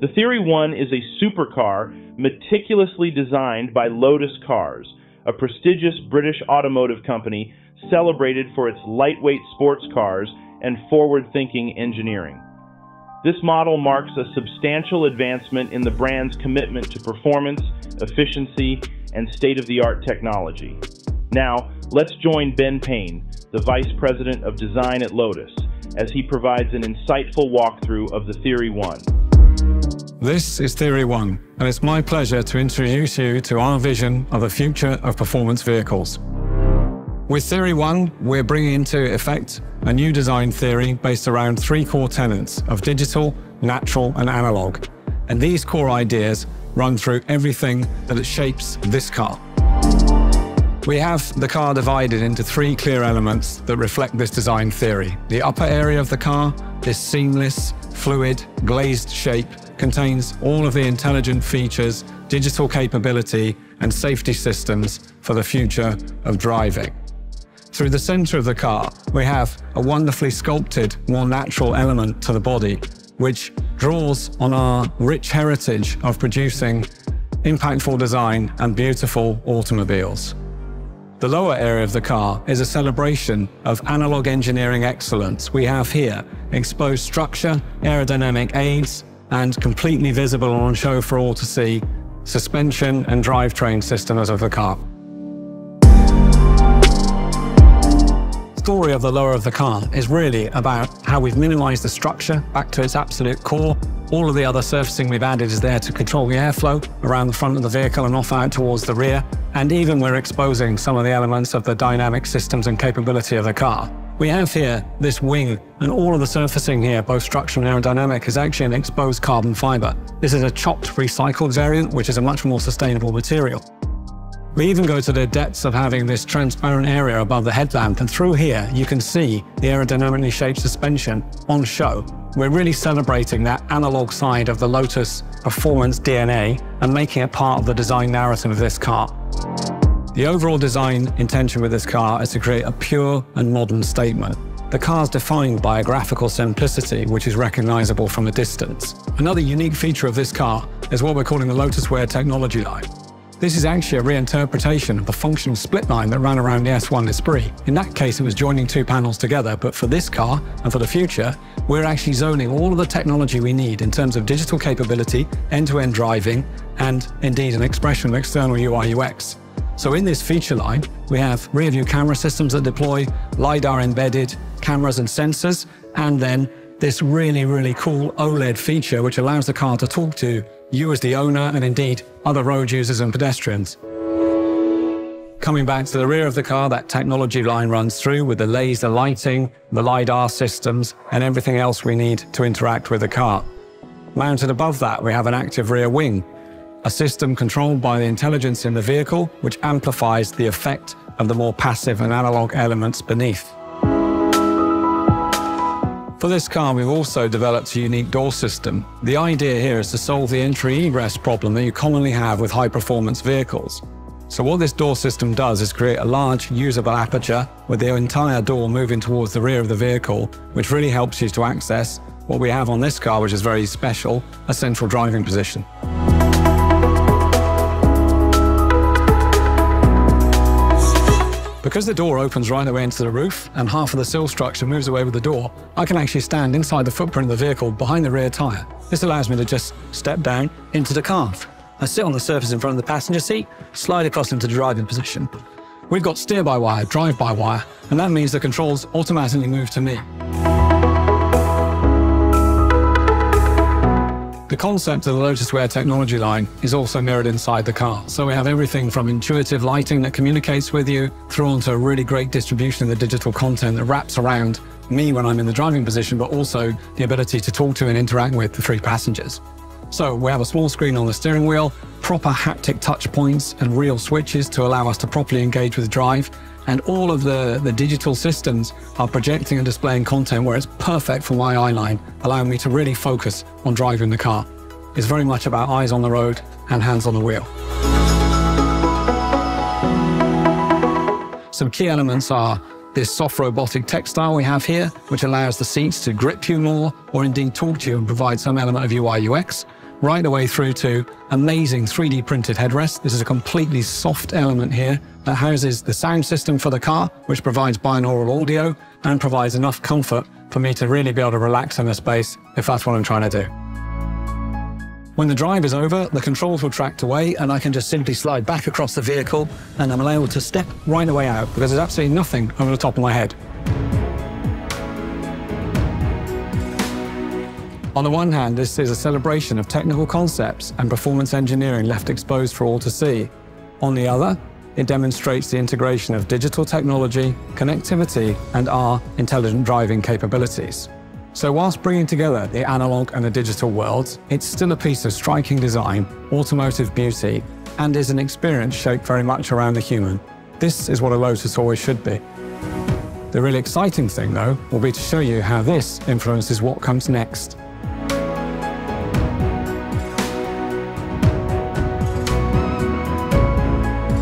The Theory 1 is a supercar meticulously designed by Lotus Cars, a prestigious British automotive company celebrated for its lightweight sports cars and forward thinking engineering. This model marks a substantial advancement in the brand's commitment to performance, efficiency, and state of the art technology. Now, let's join Ben Payne, the Vice President of Design at Lotus, as he provides an insightful walkthrough of the Theory 1. This is Theory 1, and it's my pleasure to introduce you to our vision of the future of performance vehicles. With Theory 1, we're bringing into effect a new design theory based around three core tenets of digital, natural, and analog. And these core ideas run through everything that shapes this car. We have the car divided into three clear elements that reflect this design theory. The upper area of the car, this seamless, fluid, glazed shape, contains all of the intelligent features, digital capability, and safety systems for the future of driving. Through the center of the car, we have a wonderfully sculpted, more natural element to the body, which draws on our rich heritage of producing impactful design and beautiful automobiles. The lower area of the car is a celebration of analog engineering excellence. We have here exposed structure, aerodynamic aids, and completely visible on show for all to see suspension and drivetrain systems of the car. story of the lower of the car is really about how we've minimized the structure back to its absolute core. All of the other surfacing we've added is there to control the airflow around the front of the vehicle and off out towards the rear. And even we're exposing some of the elements of the dynamic systems and capability of the car. We have here this wing, and all of the surfacing here, both structural and aerodynamic, is actually an exposed carbon fiber. This is a chopped recycled variant, which is a much more sustainable material. We even go to the depths of having this transparent area above the headlamp, and through here you can see the aerodynamically shaped suspension on show. We're really celebrating that analog side of the Lotus performance DNA and making it part of the design narrative of this car. The overall design intention with this car is to create a pure and modern statement. The car is defined by a graphical simplicity which is recognizable from a distance. Another unique feature of this car is what we're calling the Lotus Wear technology line. This is actually a reinterpretation of the functional split line that ran around the S1 Esprit. In that case, it was joining two panels together, but for this car and for the future, we're actually zoning all of the technology we need in terms of digital capability, end-to-end -end driving, and indeed an expression of external UI UX. So in this feature line, we have rear view camera systems that deploy LiDAR embedded cameras and sensors, and then this really, really cool OLED feature, which allows the car to talk to you as the owner and indeed other road users and pedestrians. Coming back to the rear of the car, that technology line runs through with the laser lighting, the LiDAR systems, and everything else we need to interact with the car. Mounted above that, we have an active rear wing, a system controlled by the intelligence in the vehicle, which amplifies the effect of the more passive and analog elements beneath. For this car, we've also developed a unique door system. The idea here is to solve the entry egress problem that you commonly have with high performance vehicles. So what this door system does is create a large usable aperture with the entire door moving towards the rear of the vehicle, which really helps you to access what we have on this car, which is very special, a central driving position. Because the door opens right away into the roof and half of the sill structure moves away with the door, I can actually stand inside the footprint of the vehicle behind the rear tyre. This allows me to just step down into the car. I sit on the surface in front of the passenger seat, slide across into driving position. We've got steer-by-wire, drive-by-wire, and that means the controls automatically move to me. The concept of the Lotus Wear technology line is also mirrored inside the car. So we have everything from intuitive lighting that communicates with you through onto a really great distribution of the digital content that wraps around me when I'm in the driving position, but also the ability to talk to and interact with the three passengers. So we have a small screen on the steering wheel, proper haptic touch points and real switches to allow us to properly engage with the drive. And all of the, the digital systems are projecting and displaying content where it's perfect for my eye line, allowing me to really focus on driving the car. It's very much about eyes on the road and hands on the wheel. Some key elements are this soft robotic textile we have here, which allows the seats to grip you more or indeed talk to you and provide some element of UI UX. Right the way through to amazing 3D printed headrest. This is a completely soft element here that houses the sound system for the car, which provides binaural audio and provides enough comfort for me to really be able to relax in the space if that's what I'm trying to do. When the drive is over, the controls will tract away and I can just simply slide back across the vehicle and I'm able to step right away out because there's absolutely nothing over the top of my head. On the one hand, this is a celebration of technical concepts and performance engineering left exposed for all to see. On the other, it demonstrates the integration of digital technology, connectivity, and our intelligent driving capabilities. So whilst bringing together the analog and the digital worlds, it's still a piece of striking design, automotive beauty, and is an experience shaped very much around the human. This is what a Lotus always should be. The really exciting thing, though, will be to show you how this influences what comes next.